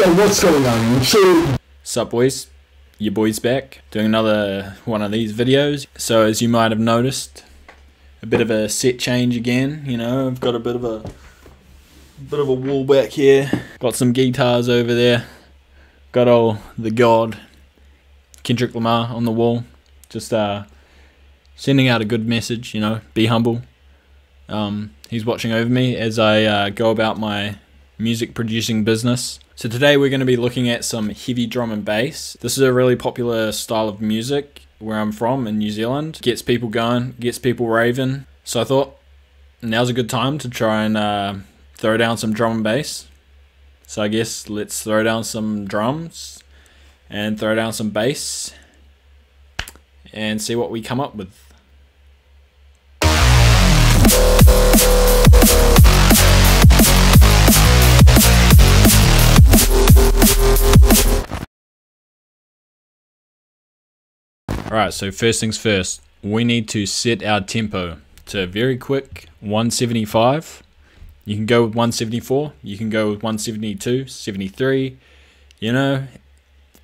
Yo, what's going on? So, Sup boys, your boy's back, doing another one of these videos. So as you might have noticed, a bit of a set change again, you know, I've got a bit of a bit of a wall back here, got some guitars over there, got all the god, Kendrick Lamar on the wall, just uh, sending out a good message, you know, be humble. Um, he's watching over me as I uh, go about my music producing business. So today we're going to be looking at some heavy drum and bass. This is a really popular style of music where I'm from in New Zealand. Gets people going, gets people raving. So I thought now's a good time to try and uh, throw down some drum and bass. So I guess let's throw down some drums and throw down some bass and see what we come up with. Alright, so first things first, we need to set our tempo to very quick 175. You can go with 174, you can go with 172, 73, you know,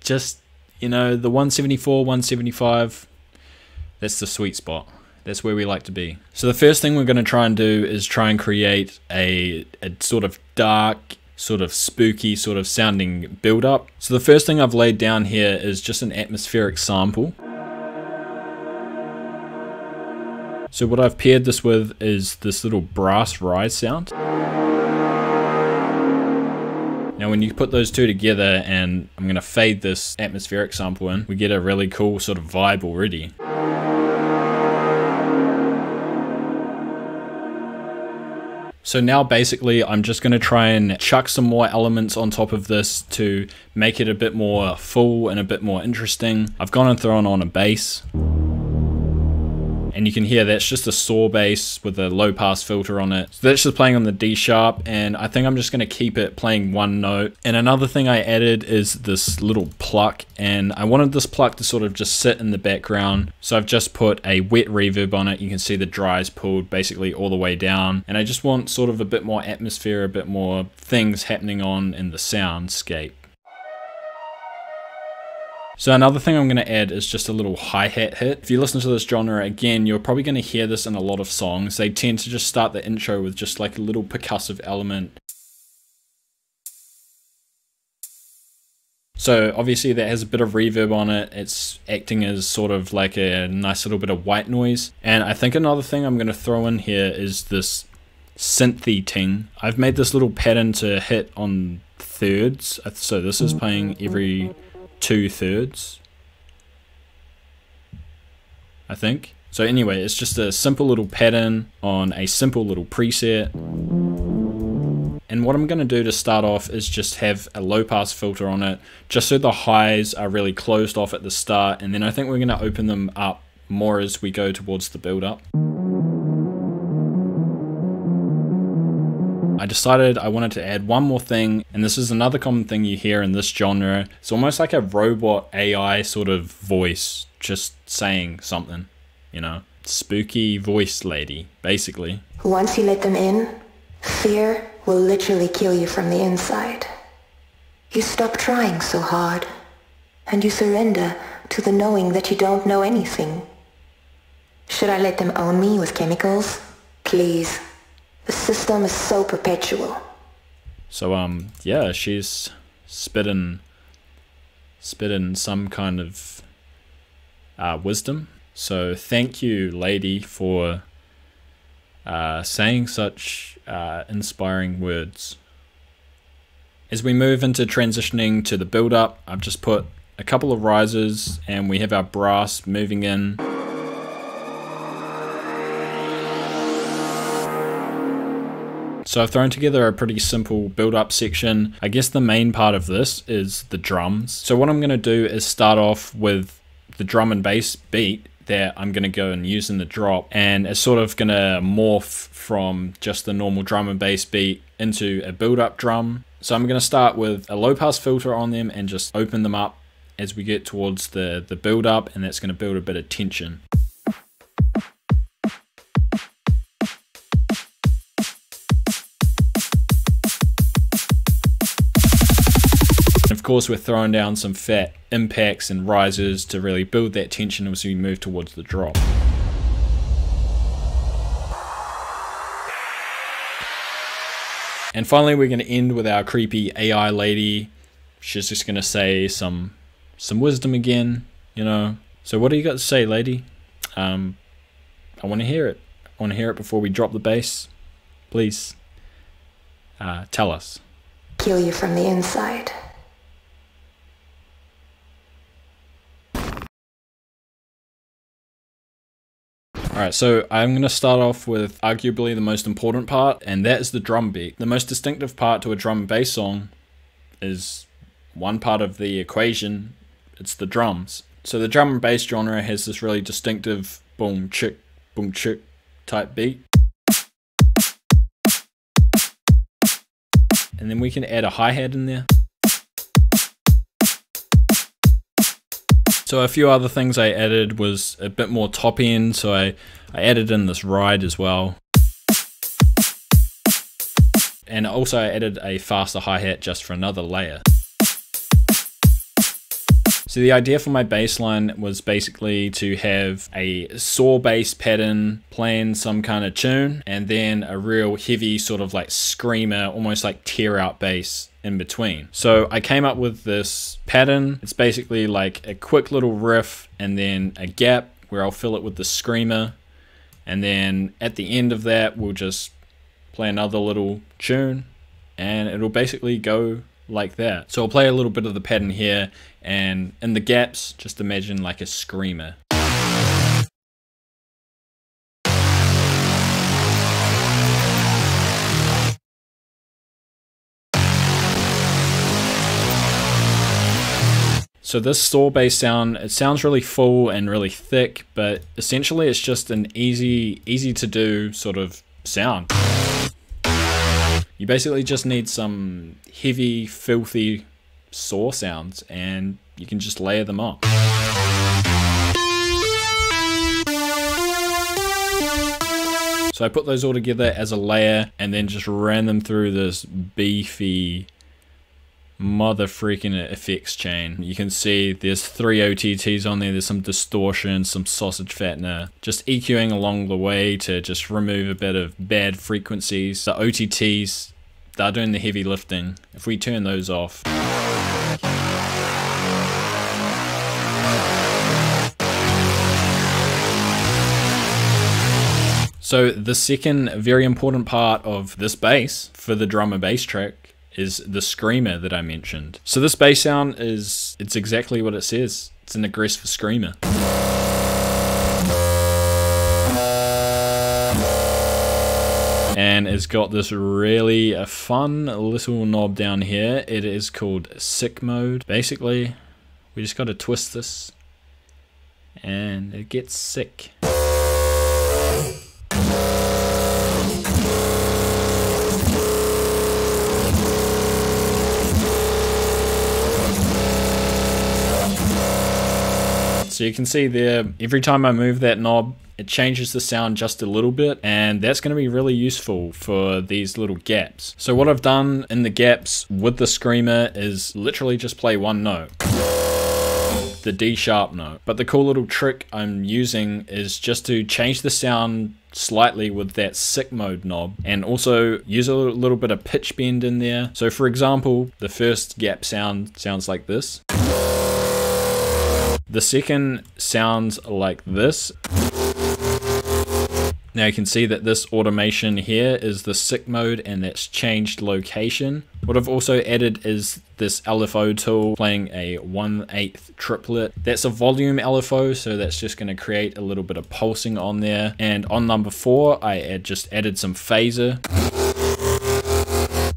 just, you know, the 174, 175, that's the sweet spot. That's where we like to be. So the first thing we're going to try and do is try and create a, a sort of dark, sort of spooky, sort of sounding build up. So the first thing I've laid down here is just an atmospheric sample. So what I've paired this with is this little brass rise sound. Now when you put those two together and I'm going to fade this atmospheric sample in, we get a really cool sort of vibe already. So now basically I'm just going to try and chuck some more elements on top of this to make it a bit more full and a bit more interesting. I've gone and thrown on a bass and you can hear that's just a saw bass with a low pass filter on it. So that's just playing on the D sharp and I think I'm just going to keep it playing one note. And another thing I added is this little pluck and I wanted this pluck to sort of just sit in the background. So I've just put a wet reverb on it. You can see the dries pulled basically all the way down and I just want sort of a bit more atmosphere, a bit more things happening on in the soundscape. So another thing I'm going to add is just a little hi-hat hit. If you listen to this genre again, you're probably going to hear this in a lot of songs. They tend to just start the intro with just like a little percussive element. So obviously that has a bit of reverb on it. It's acting as sort of like a nice little bit of white noise. And I think another thing I'm going to throw in here is this synthy ting. I've made this little pattern to hit on thirds. Uh, so this is playing every two thirds. I think. So anyway, it's just a simple little pattern on a simple little preset. And what I'm going to do to start off is just have a low pass filter on it, just so the highs are really closed off at the start. And then I think we're going to open them up more as we go towards the build up. Mm. I decided I wanted to add one more thing, and this is another common thing you hear in this genre. It's almost like a robot AI sort of voice just saying something, you know? Spooky voice lady, basically. Once you let them in, fear will literally kill you from the inside. You stop trying so hard, and you surrender to the knowing that you don't know anything. Should I let them own me with chemicals? Please. The system is so perpetual. So um yeah, she's spitting spitting some kind of uh, wisdom. So thank you, lady, for uh, saying such uh, inspiring words. As we move into transitioning to the build up, I've just put a couple of risers and we have our brass moving in. So I've thrown together a pretty simple build up section. I guess the main part of this is the drums. So what I'm going to do is start off with the drum and bass beat that I'm going to go and use in the drop and it's sort of going to morph from just the normal drum and bass beat into a build up drum. So I'm going to start with a low pass filter on them and just open them up as we get towards the, the build up and that's going to build a bit of tension. Course, we're throwing down some fat impacts and rises to really build that tension as we move towards the drop. And finally, we're going to end with our creepy AI lady. She's just going to say some some wisdom again, you know. So what do you got to say, lady? Um, I want to hear it. I want to hear it before we drop the bass. Please, uh, tell us. Kill you from the inside. Alright, so I'm going to start off with arguably the most important part, and that is the drum beat. The most distinctive part to a drum and bass song is one part of the equation, it's the drums. So the drum and bass genre has this really distinctive boom chick, boom chick type beat. And then we can add a hi-hat in there. So a few other things I added was a bit more top end, so I, I added in this ride as well. And also I added a faster hi-hat just for another layer. So the idea for my bass line was basically to have a saw bass pattern playing some kind of tune and then a real heavy sort of like screamer, almost like tear out bass in between. So I came up with this pattern. It's basically like a quick little riff and then a gap where I'll fill it with the screamer. And then at the end of that, we'll just play another little tune and it'll basically go like that. So I'll play a little bit of the pattern here and in the gaps, just imagine like a screamer. So this saw bass sound, it sounds really full and really thick, but essentially it's just an easy, easy to do sort of sound. You basically just need some heavy, filthy saw sounds and you can just layer them on. So I put those all together as a layer and then just ran them through this beefy mother freaking effects chain. You can see there's three OTTs on there. There's some distortion, some sausage fattener, just EQing along the way to just remove a bit of bad frequencies. The OTTs, they're doing the heavy lifting. If we turn those off. So the second very important part of this bass for the drum and bass track is the screamer that I mentioned. So this bass sound is, it's exactly what it says. It's an aggressive screamer. And it's got this really fun little knob down here. It is called sick mode. Basically, we just got to twist this and it gets sick. So you can see there, every time I move that knob, it changes the sound just a little bit and that's going to be really useful for these little gaps. So what I've done in the gaps with the screamer is literally just play one note the D sharp note. But the cool little trick I'm using is just to change the sound slightly with that sick mode knob and also use a little bit of pitch bend in there. So for example, the first gap sound sounds like this. The second sounds like this. Now you can see that this automation here is the sick mode and that's changed location. What I've also added is this LFO tool playing a 1 8 triplet. That's a volume LFO, so that's just going to create a little bit of pulsing on there. And on number 4, I just added some phaser.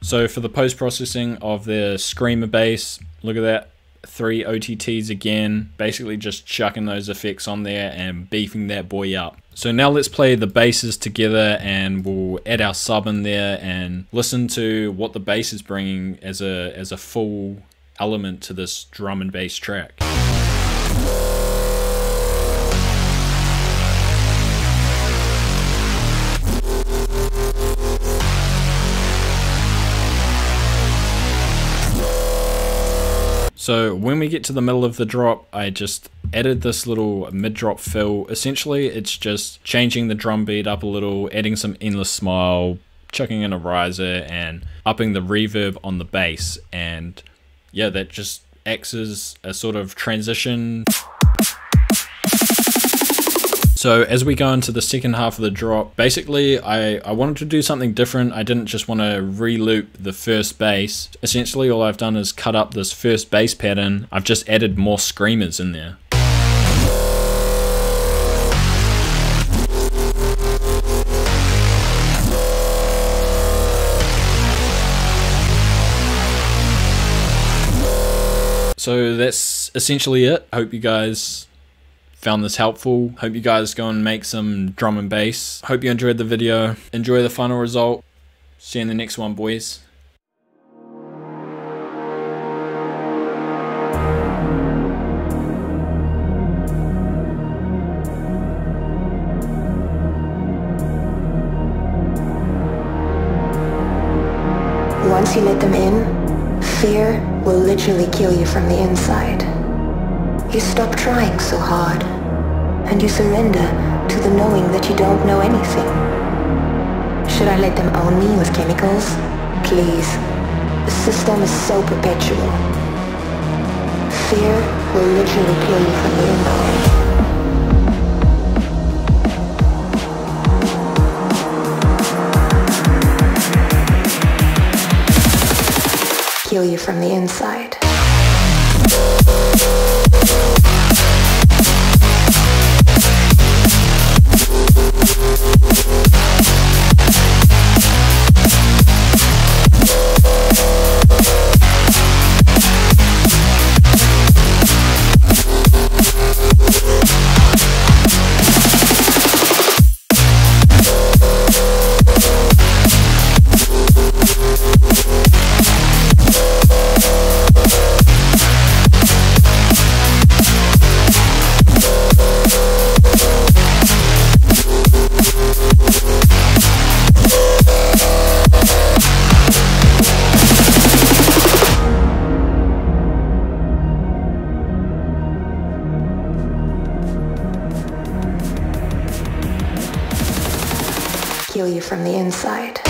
So for the post-processing of the Screamer bass, look at that three OTTs again, basically just chucking those effects on there and beefing that boy up. So now let's play the basses together and we'll add our sub in there and listen to what the bass is bringing as a, as a full element to this drum and bass track. So when we get to the middle of the drop, I just added this little mid-drop fill. Essentially, it's just changing the drum beat up a little, adding some endless smile, chucking in a riser, and upping the reverb on the bass. And yeah, that just acts as a sort of transition. So as we go into the second half of the drop, basically I, I wanted to do something different. I didn't just want to re-loop the first bass. Essentially all I've done is cut up this first bass pattern. I've just added more screamers in there. So that's essentially it. Hope you guys found this helpful. Hope you guys go and make some drum and bass. Hope you enjoyed the video. Enjoy the final result. See you in the next one, boys. Once you let them in, fear will literally kill you from the inside. You stop trying so hard, and you surrender to the knowing that you don't know anything. Should I let them own me with chemicals? Please. The system is so perpetual. Fear will literally kill you from the you from the inside. Inside.